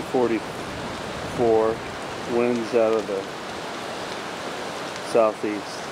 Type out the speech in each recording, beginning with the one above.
244, winds out of the southeast.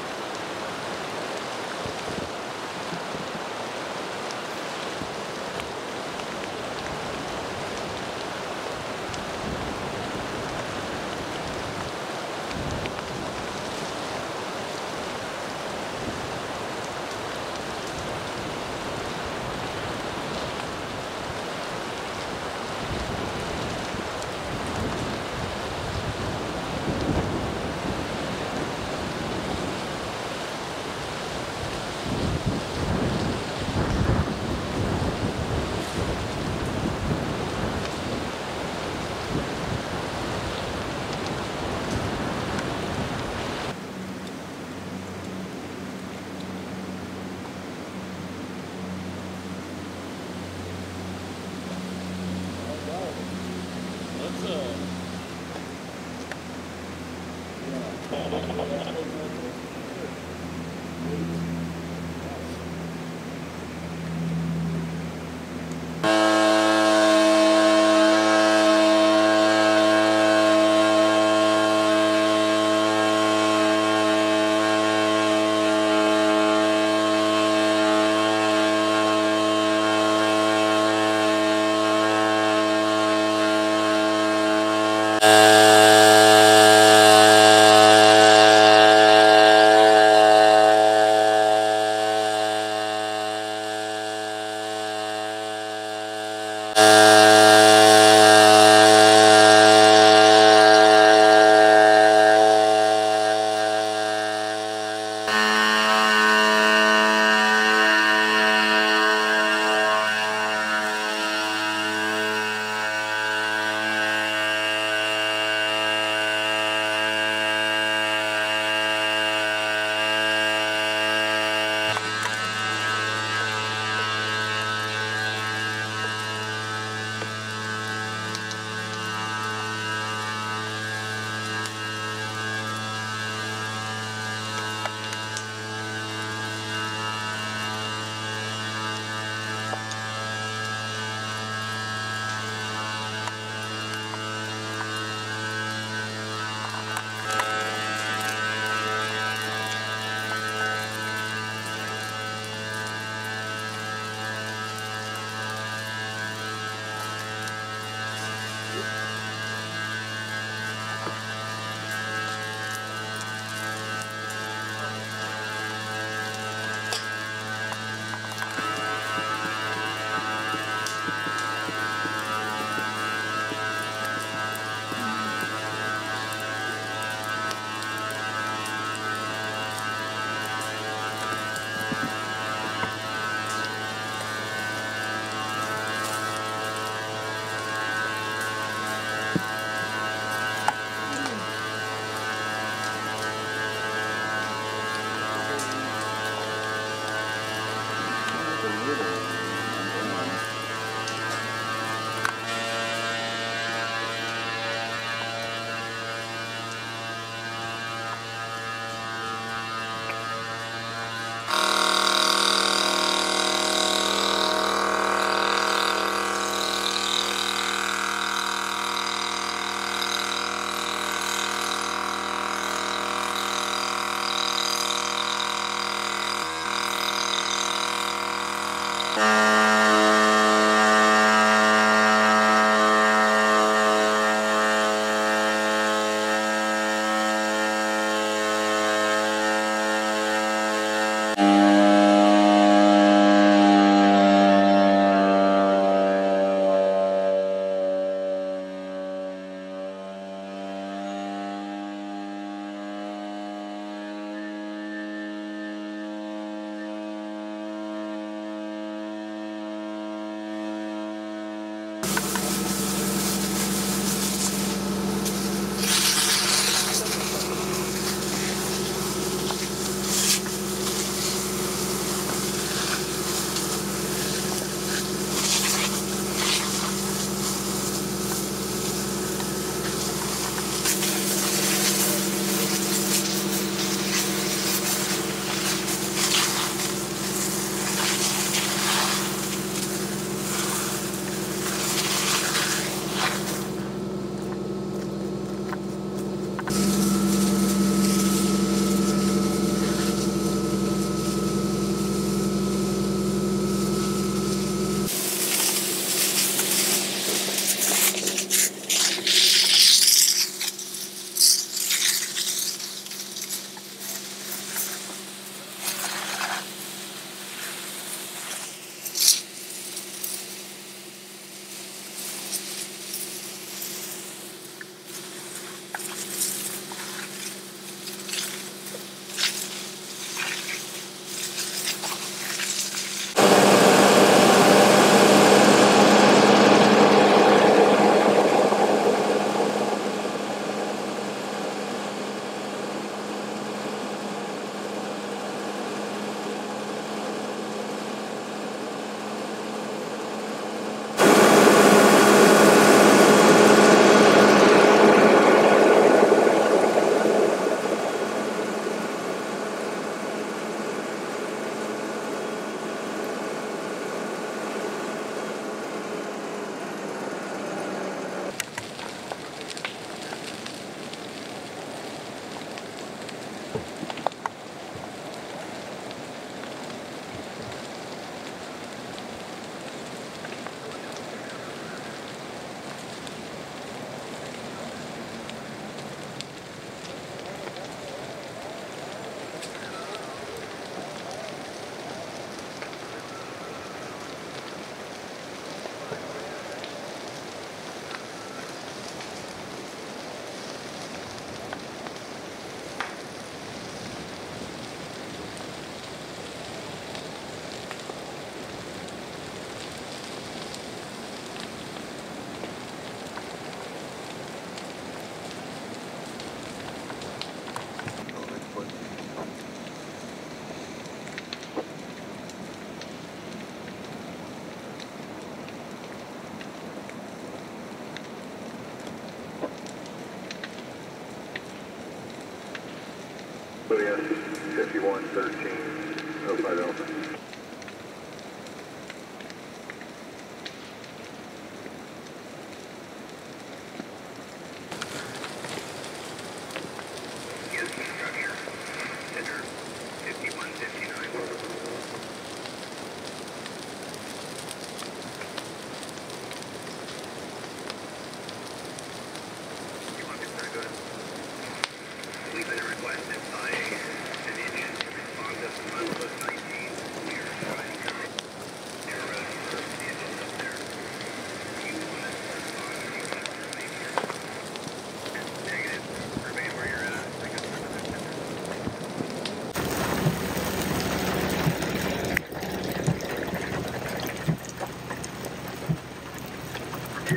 5113,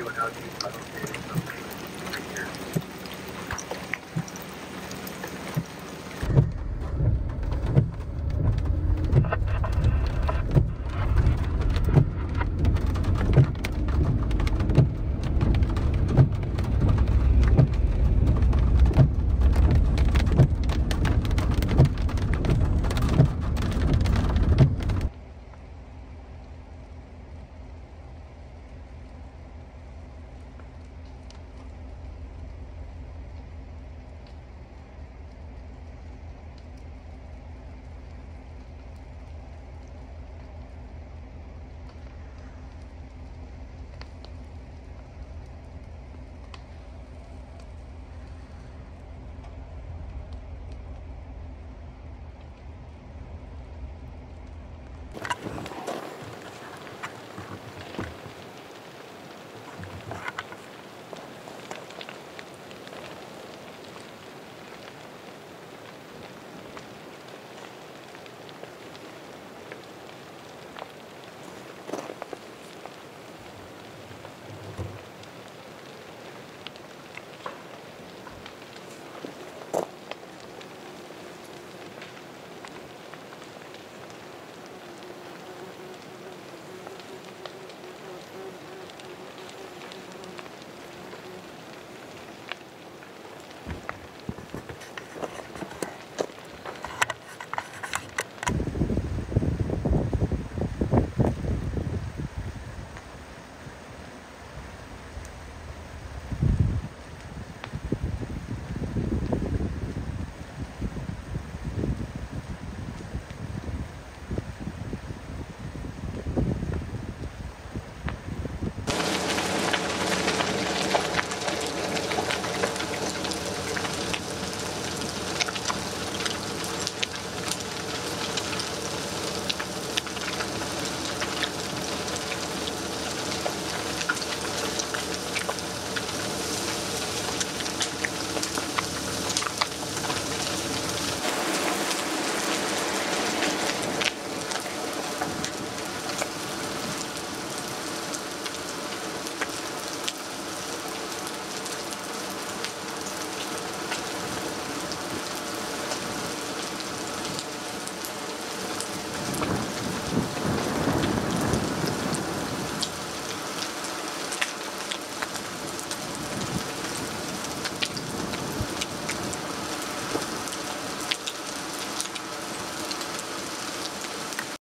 know how to use it.